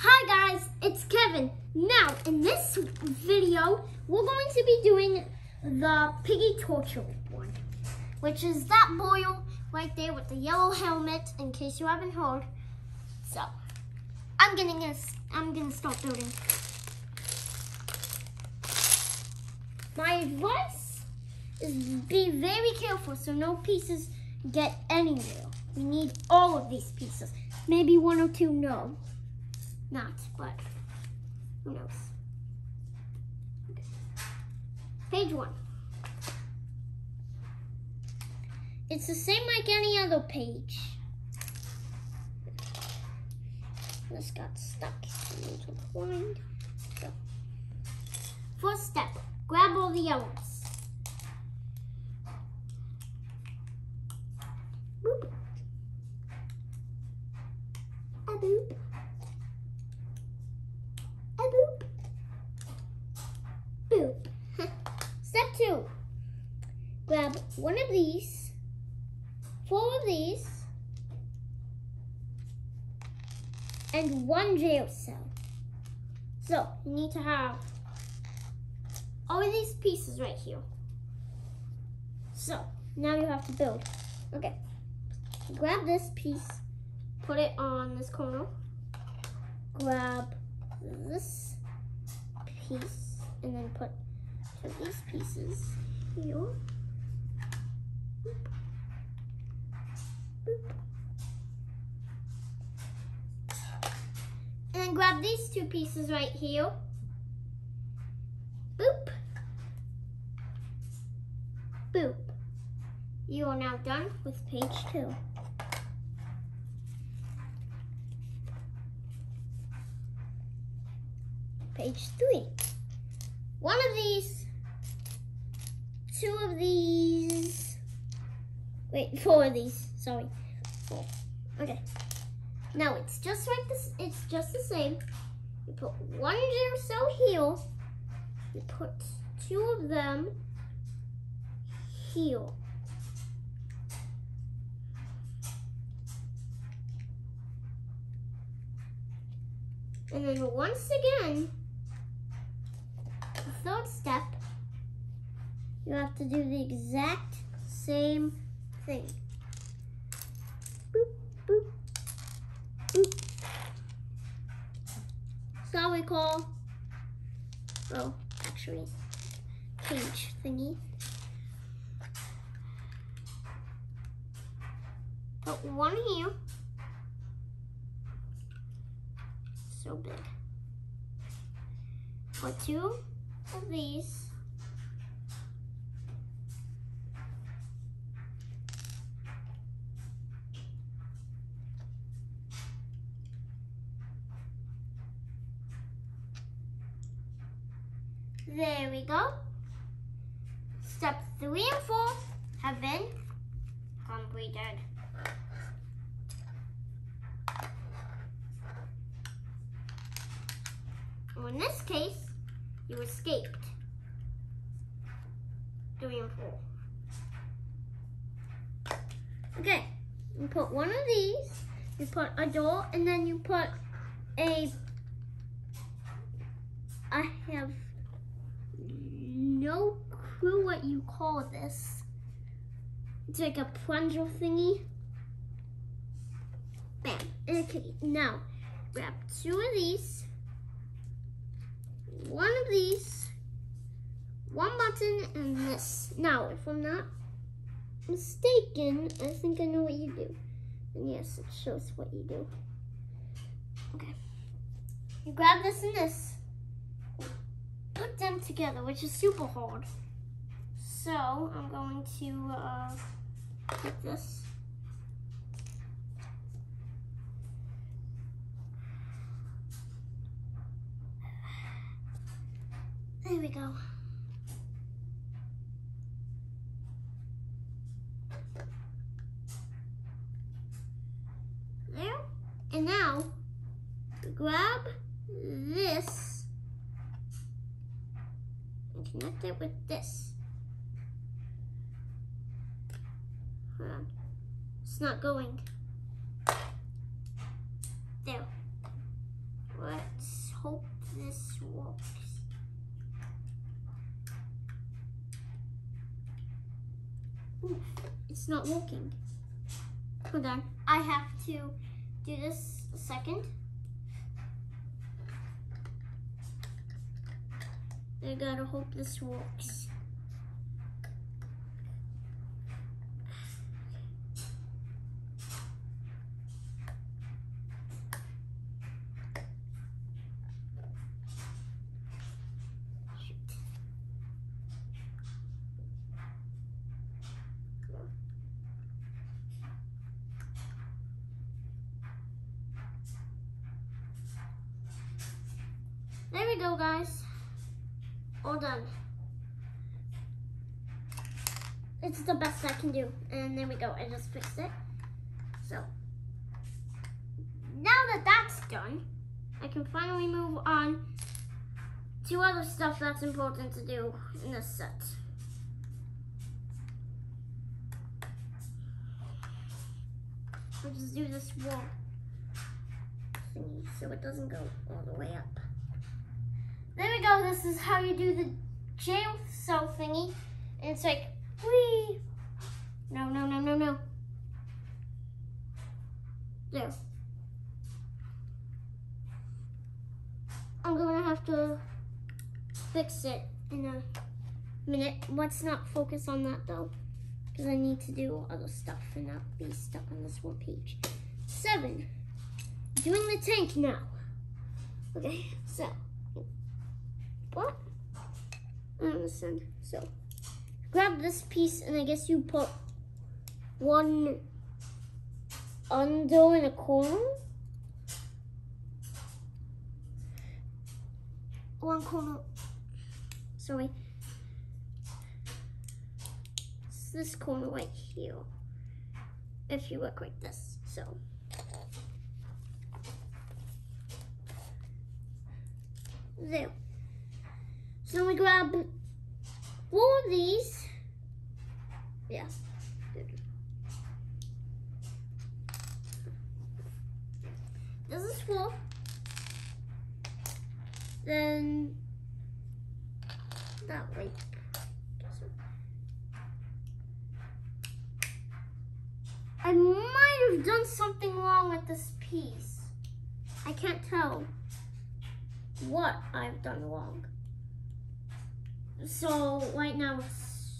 Hi guys, it's Kevin. Now, in this video, we're going to be doing the piggy Torcher one, which is that boil right there with the yellow helmet, in case you haven't heard. So, I'm gonna, I'm gonna start building. My advice is be very careful so no pieces get anywhere. We need all of these pieces. Maybe one or two, no. Not, but who knows. Page one. It's the same like any other page. This got stuck. So, first step, grab all the yellows. Boop. A boop. A boop. Boop. Step two. Grab one of these, four of these, and one jail cell. So you need to have all of these pieces right here. So now you have to build. Okay. Grab this piece, put it on this corner. Grab this piece and then put these pieces here. And then grab these two pieces right here. Boop. Boop. You are now done with page two. Page three. One of these, two of these, wait, four of these, sorry, four. Okay. Now it's just like this, it's just the same. You put one gem cell here, you put two of them here. And then once again, the third step, you have to do the exact same thing. Boop, boop, boop. So we call, well, actually, cage thingy. Put one here. So big. Put two of these. There we go. Step three and four have been completed. Well, in this case, you escaped. Three and four. Okay, you put one of these, you put a door, and then you put a, I have no clue what you call this. It's like a plunger thingy. Bam. Okay, now grab two of these one of these, one button, and this. Now, if I'm not mistaken, I think I know what you do. And yes, it shows what you do. Okay. You grab this and this, put them together, which is super hard. So, I'm going to uh, put this There we go. There. And now, grab this and connect it with this. Hold on. It's not going. There. Right hope this works. Ooh, it's not working. Hold on. I have to do this a second. I gotta hope this works. There we go, guys. All done. It's the best I can do. And there we go. I just fixed it. So, now that that's done, I can finally move on to other stuff that's important to do in this set. I'll just do this wall thingy so it doesn't go all the way up. There we go. This is how you do the jail cell thingy. And it's like, whee. No, no, no, no, no. There. I'm gonna have to fix it in a minute. Let's not focus on that though. Because I need to do other stuff and not be stuck on this one page. Seven. Doing the tank now. Okay, so what? I don't understand. So, grab this piece and I guess you put one under in a corner. One corner. Sorry. It's this corner right here. If you look like this. So. There. So we grab four of these. Yeah. This is four. Then that way. I might have done something wrong with this piece. I can't tell what I've done wrong. So right now it's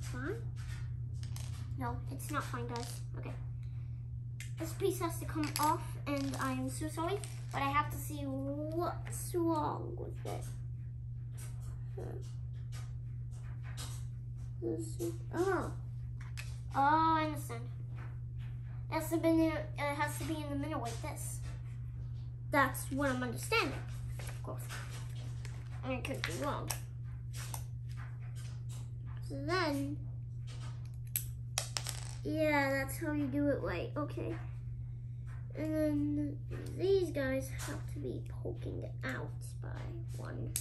fine. No, it's not fine, guys. Okay. This piece has to come off, and I'm so sorry, but I have to see what's wrong with it. Oh. Oh, I understand. It has to be in, it has to be in the middle like this. That's what I'm understanding, of course. I could be wrong. So then, yeah, that's how you do it right. Okay. And then these guys have to be poking out by one.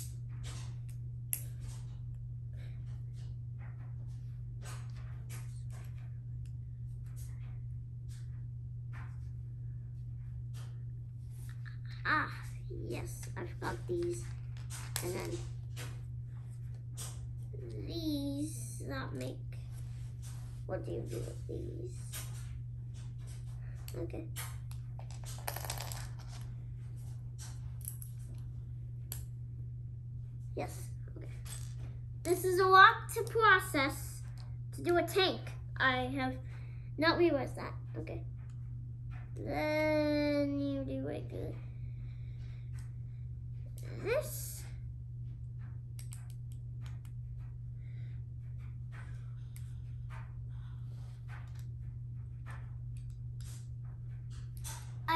Ah, yes, I've got these. And then these that make, what do you do with these? Okay. Yes, okay. This is a lot to process to do a tank. I have not realized that. Okay. Then you do like this.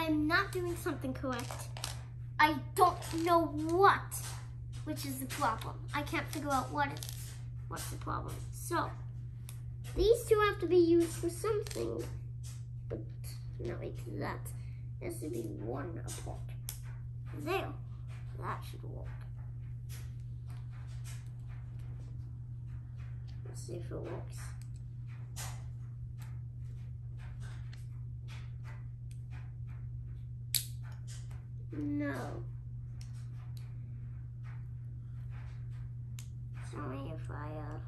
I'm not doing something correct. I don't know what, which is the problem. I can't figure out what is, what's the problem. So, these two have to be used for something, but not like that. It has to be one apart. There, that should work. Let's see if it works. No. Sorry if I uh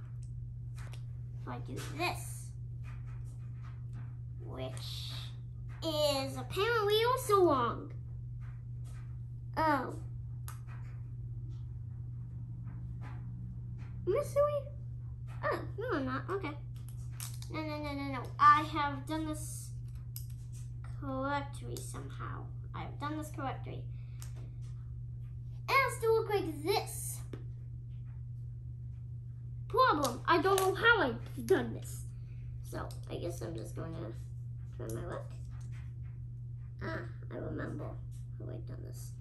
if I do this. Which is apparently also wrong. Oh. Mystery? Oh, no I'm not. Okay. No no no no no. I have done this correctly somehow. I've done this correctly. It has to look like this. Problem, I don't know how I've done this. So, I guess I'm just going to try my luck. Ah, I remember how I've done this.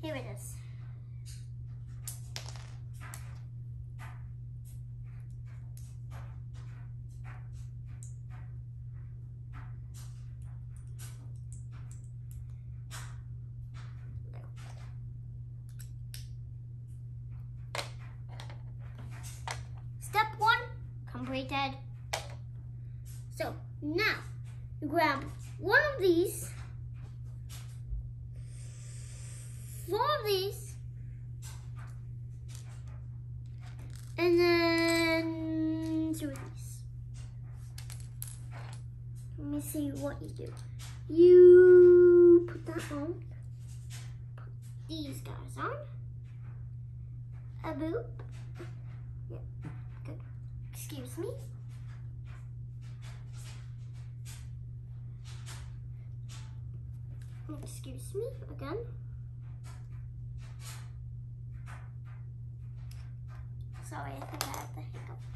Here it is. Step one, completed. So now you grab one of these four of these. And then two of these. Let me see what you do. You put that on. Put these guys on. A boop. Excuse me. Excuse me again. Sorry, I think I have the hiccups.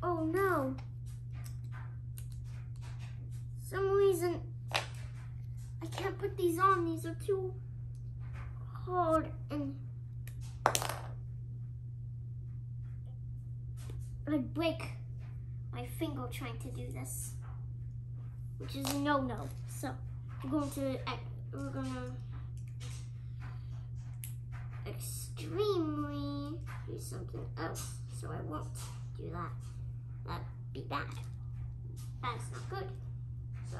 Oh no. Some reason I can't put on. Are too hard and I break my finger trying to do this, which is no-no. So we're going to we're gonna extremely do something else. So I won't do that. That'd be bad. That's not good. So.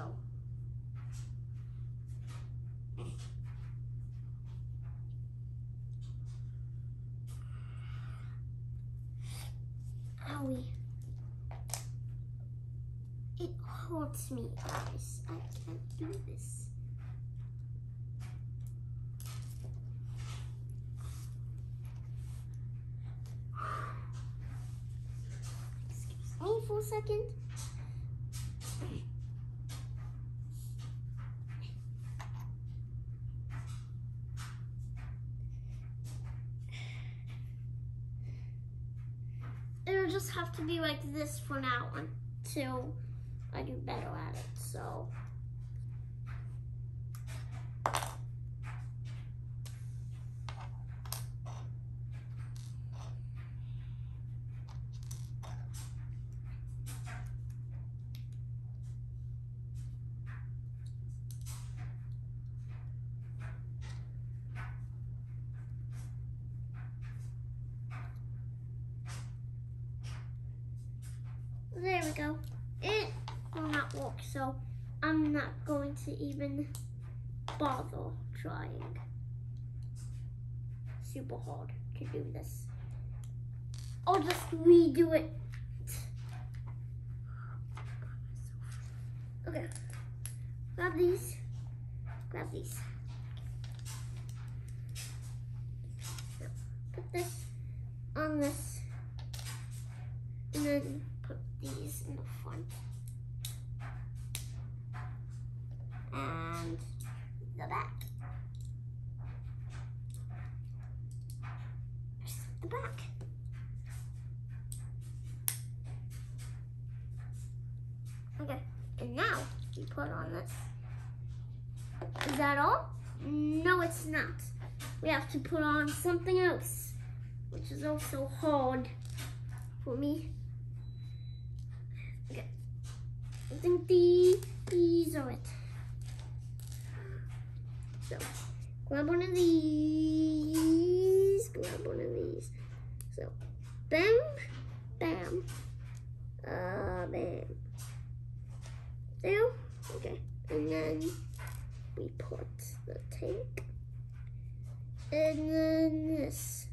It hurts me, guys. I can't do this. Excuse me for a second. It'll just have to be like this for now until I do better at it. So. There we go. It will not work, so I'm not going to even bother trying super hard to do this. I'll just redo it. Okay. Grab these. Grab these. Put this on this. And then put these in the front. And the back. the back. Okay, and now we put on this. Is that all? No, it's not. We have to put on something else, which is also hard for me. Okay, I think the, these are it. So, grab one of these, grab one of these. So, bam, bam, uh, bam. There, okay, and then we put the tank, and then this.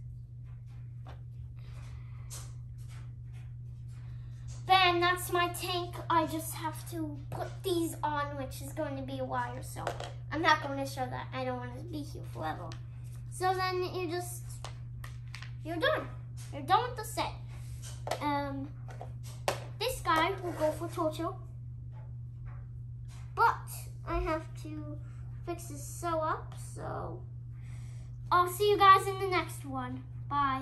Bam, that's my tank. I just have to put these on, which is going to be a wire, so I'm not going to show that. I don't want to be here forever. So then you just, you're done. You're done with the set. Um, this guy will go for Toto. But I have to fix this sew up, so I'll see you guys in the next one. Bye.